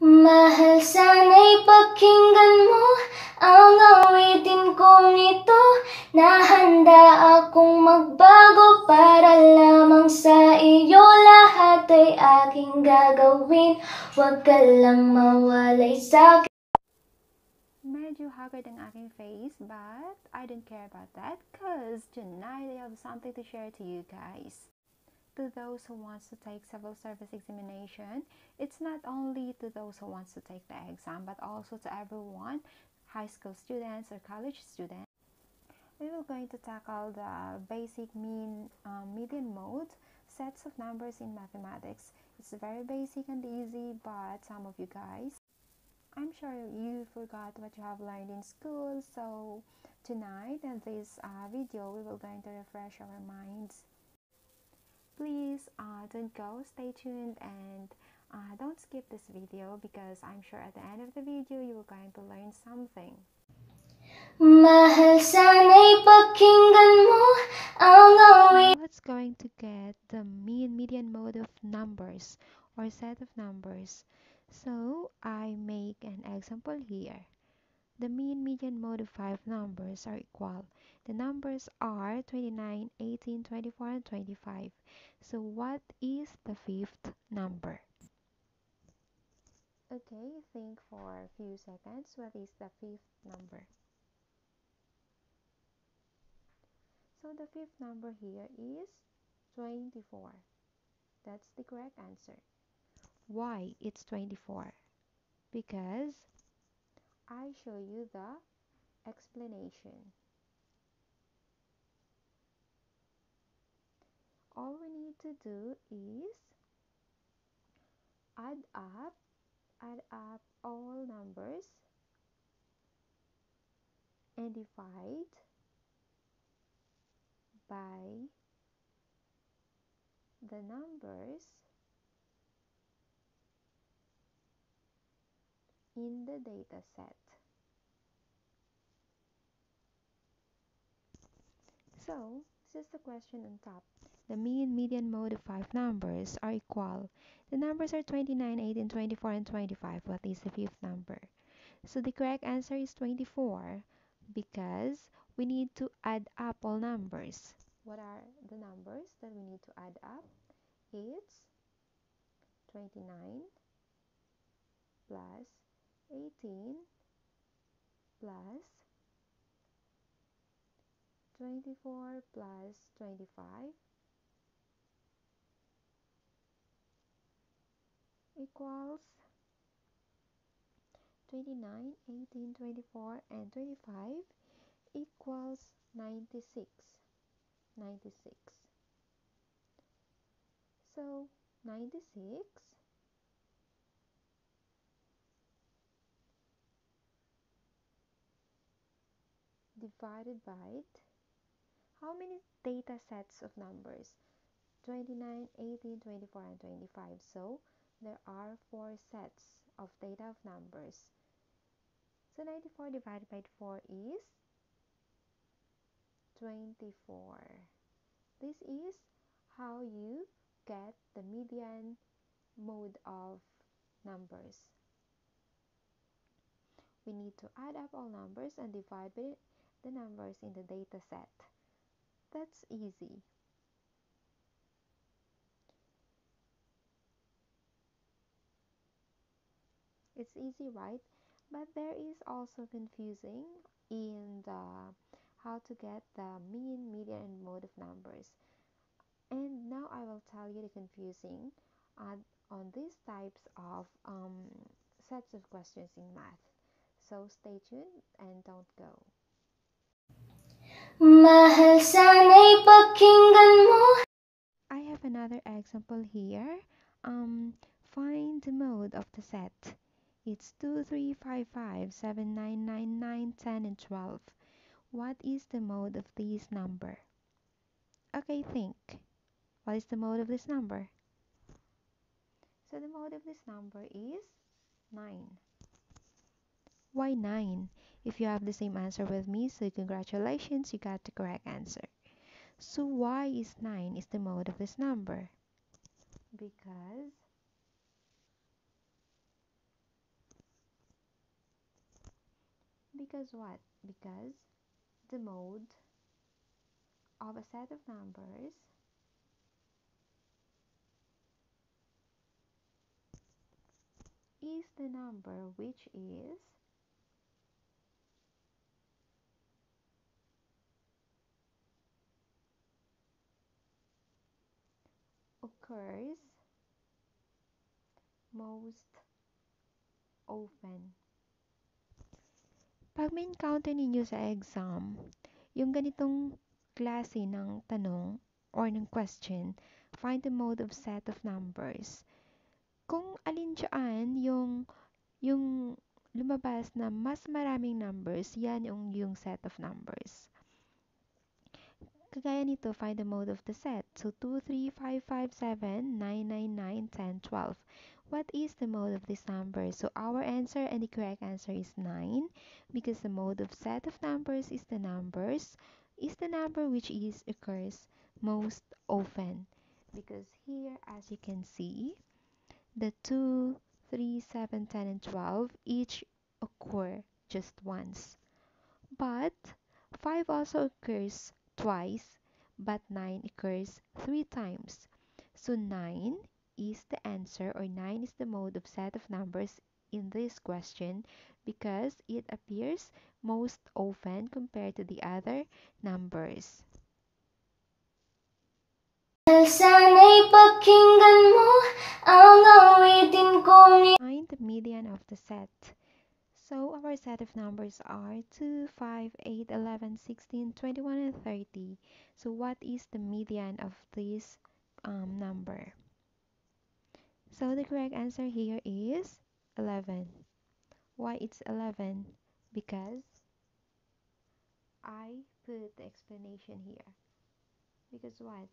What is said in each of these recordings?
Mahal sana'y pakinggan mo ang awitin kong ito. Nahanda akong magbago para lamang sa iyo. Lahat ay aking gagawin. Huwag ka lang mawalay sa'kin Medyo haggard ang aking face, but I don't care about that because tonight I have something to share to you guys. To those who wants to take civil service examination, it's not only to those who wants to take the exam, but also to everyone, high school students or college students. We will going to tackle the basic mean um, median mode sets of numbers in mathematics. It's very basic and easy, but some of you guys I'm sure you forgot what you have learned in school, so tonight in this uh, video we will going to refresh our minds. Please uh, don't go, stay tuned and uh, don't skip this video because I'm sure at the end of the video you are going to learn something. Mahal sana'y pakinggan mo ang awit Let's going to get the mean median mode of numbers or set of numbers. So I make an example here. The mean median mode of five numbers are equal. The numbers are 29, 18, 24, and 25. So what is the fifth number? Okay, think for a few seconds. What is the fifth number? So the fifth number here is 24. That's the correct answer. Why it's 24? Because I show you the explanation. All we need to do is add up, add up all numbers and divide by the numbers in the data set. So, this is the question on top. The mean, median mode of five numbers are equal. The numbers are 29, 18, 24, and 25. What is the fifth number? So the correct answer is 24 because we need to add up all numbers. What are the numbers that we need to add up? It's 29 plus 18 plus 24 plus 25 equals 29, 18, 24 and 25 equals 96. 96. So 96 divided by how many data sets of numbers 29 18 24 and 25 so there are four sets of data of numbers so 94 divided by 4 is 24 this is how you get the median mode of numbers we need to add up all numbers and divide the numbers in the data set. That's easy. It's easy, right? But there is also confusing in the how to get the mean, median, and mode of numbers. And now I will tell you the confusing uh, on these types of um, sets of questions in math. So stay tuned and don't go. Mahal sana'y pakinggan mo I have another example here. Um, find the mode of the set. It's 2, 3, 5, 5, 7, 9, 9, 9, 10, and 12. What is the mode of this number? Okay, think. What is the mode of this number? So the mode of this number is 9. Why 9? If you have the same answer with me, so congratulations, you got the correct answer. So why is 9 is the mode of this number? Because Because what? Because the mode of a set of numbers is the number which is occurs most often. Pag ma-encounter ninyo sa exam, yung ganitong klase ng tanong or ng question, find the mode of set of numbers. Kung alin dyan yung, yung lumabas na mas maraming numbers, yan yung, yung set of numbers. Kagaya nito, find the mode of the set. So, 2, 3, 5, 5, 7, 9, 9, 9, 10, 12. What is the mode of this number? So, our answer and the correct answer is 9 because the mode of set of numbers is the numbers is the number which is occurs most often. Because here, as you can see, the 2, 3, 7, 10, and 12 each occur just once. But 5 also occurs twice, but 9 occurs 3 times. So 9 is the answer or 9 is the mode of set of numbers in this question because it appears most often compared to the other numbers. Find the median of the set. So our set of numbers are 2, 5, 8, 11, 16, 21, and 30. So what is the median of this um, number? So the correct answer here is 11. Why it's 11? Because I put the explanation here. Because what?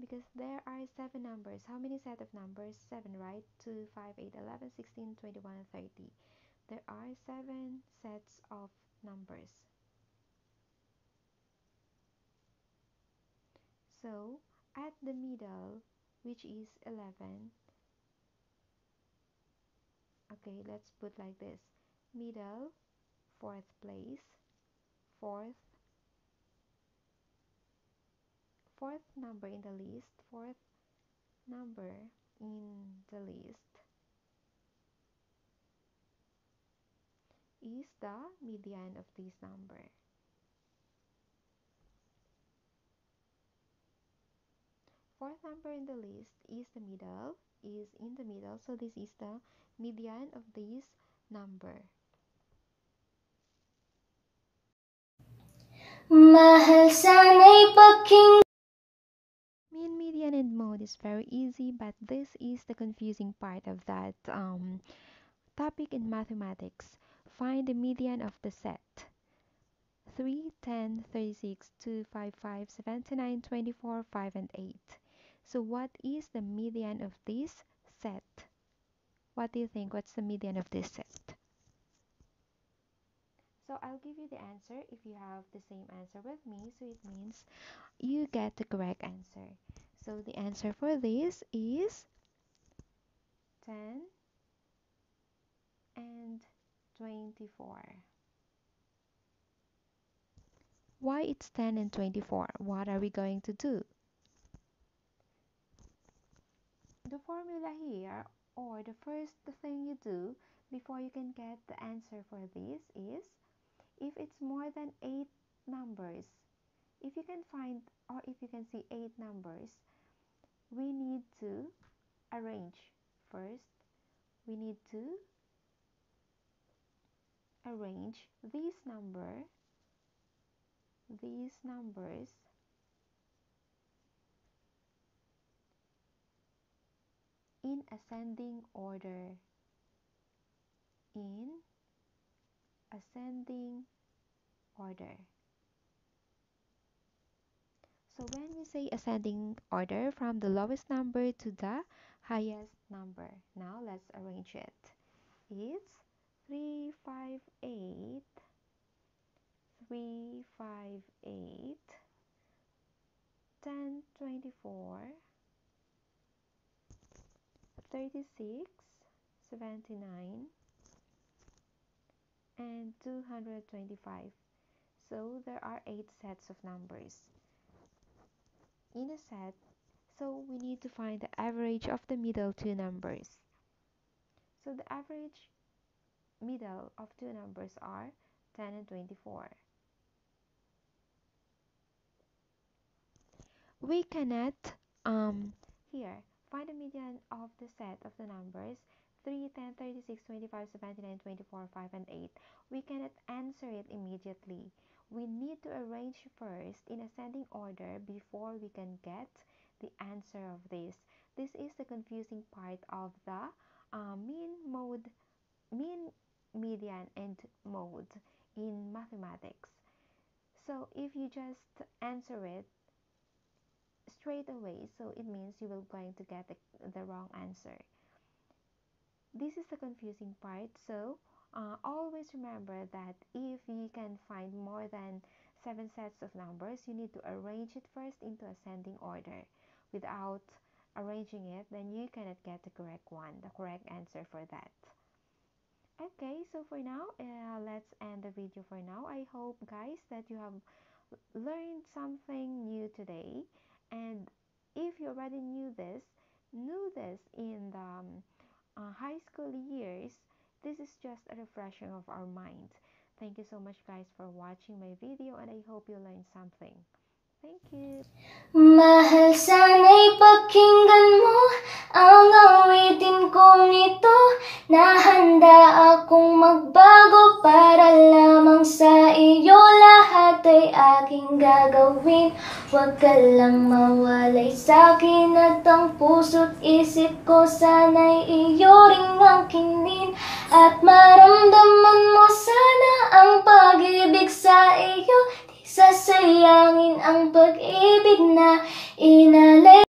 Because there are 7 numbers. How many set of numbers? 7, right? 2, 5, 8, 11, 16, 21, 30. There are 7 sets of numbers. So, at the middle, which is 11, okay, let's put like this. Middle, fourth place, fourth, fourth number in the list, fourth number in the list. Is the median of this number. Fourth number in the list is the middle, is in the middle, so this is the median of this number. Mahal sana'y pakinggan Mean, median, and mode is very easy, but this is the confusing part of that um, topic in mathematics. Find the median of the set. 3, 10, 36, 2, 5, 5, 79, 24, 5, and 8. So what is the median of this set? What do you think? What's the median of this set? So I'll give you the answer if you have the same answer with me. So it means you get the correct answer. So the answer for this is 10 and 24. Why it's 10 and 24? What are we going to do? The formula here or the first thing you do before you can get the answer for this is if it's more than 8 numbers if you can find or if you can see 8 numbers we need to arrange. First we need to arrange this number these numbers in ascending order. In ascending order. So when we say ascending order from the lowest number to the highest number. Now let's arrange it. It's 3 5 8 3 5 8 10 24 36 79 and 225. So there are 8 sets of numbers. In a set, so we need to find the average of the middle two numbers. So the average middle of two numbers are 10 and 24. We cannot um here find the median of the set of the numbers 3, 10, 36, 25, 79, 24, 5, and 8. We cannot answer it immediately. We need to arrange first in ascending order before we can get the answer of this. This is the confusing part of the uh, mean mode, mean, median, and mode in mathematics. So if you just answer it straight away, so it means you will going to get the, the wrong answer. This is the confusing part. So uh, always remember that if you can find more than seven sets of numbers you need to arrange it first into ascending order. Without arranging it then you cannot get the correct one the correct answer for that. Okay so for now uh, let's end the video for now. I hope guys that you have learned something new today and if you already knew this knew this in the um, uh, high school years, this is just a refreshing of our mind. Thank you so much guys for watching my video and I hope you learned something. Thank you. Mahal sana'y pakinggan mo ang awitin na handa akong magbago para lamang sa iyo lahat ay aking gagawin. Huwag ka lang mawalay sa'kin at ang puso't isip ko sana'y iyo ring angkinin At maramdaman mo sana ang pag-ibig sa iyo Di sasayangin ang pag-ibig na inalay